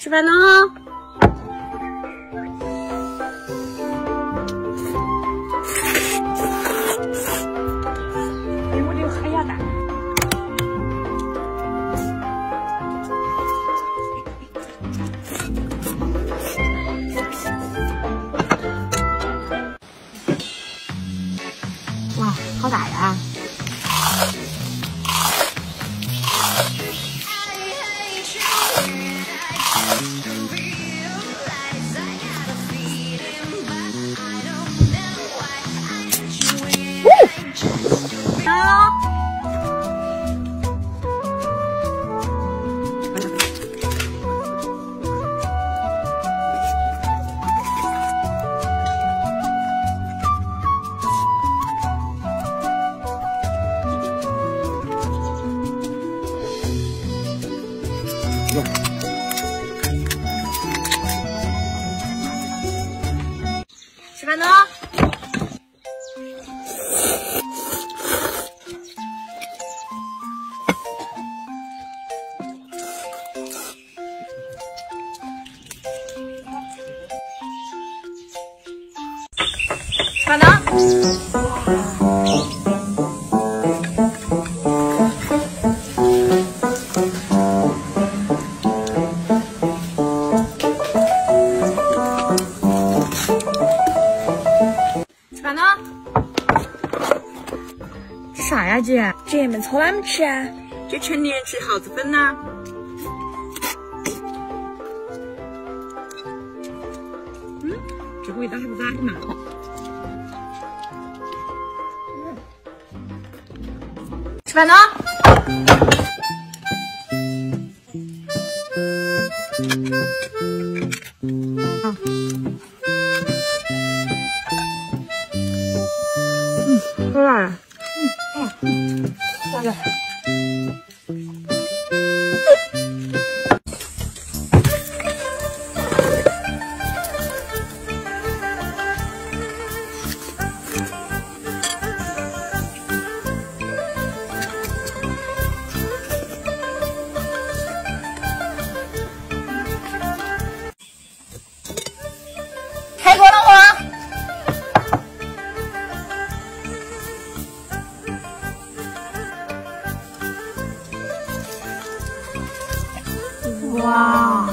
吃饭了哈。哎，我这个海鸭蛋。哇，好大呀！吃饭呢？吃饭吃饭呢？这啥呀，姐？姐们搓哪么吃啊？这陈年吃耗子粉呐、嗯，这个味道还不咋的嘛。吃饭呢？嗯嗯，大哥。哇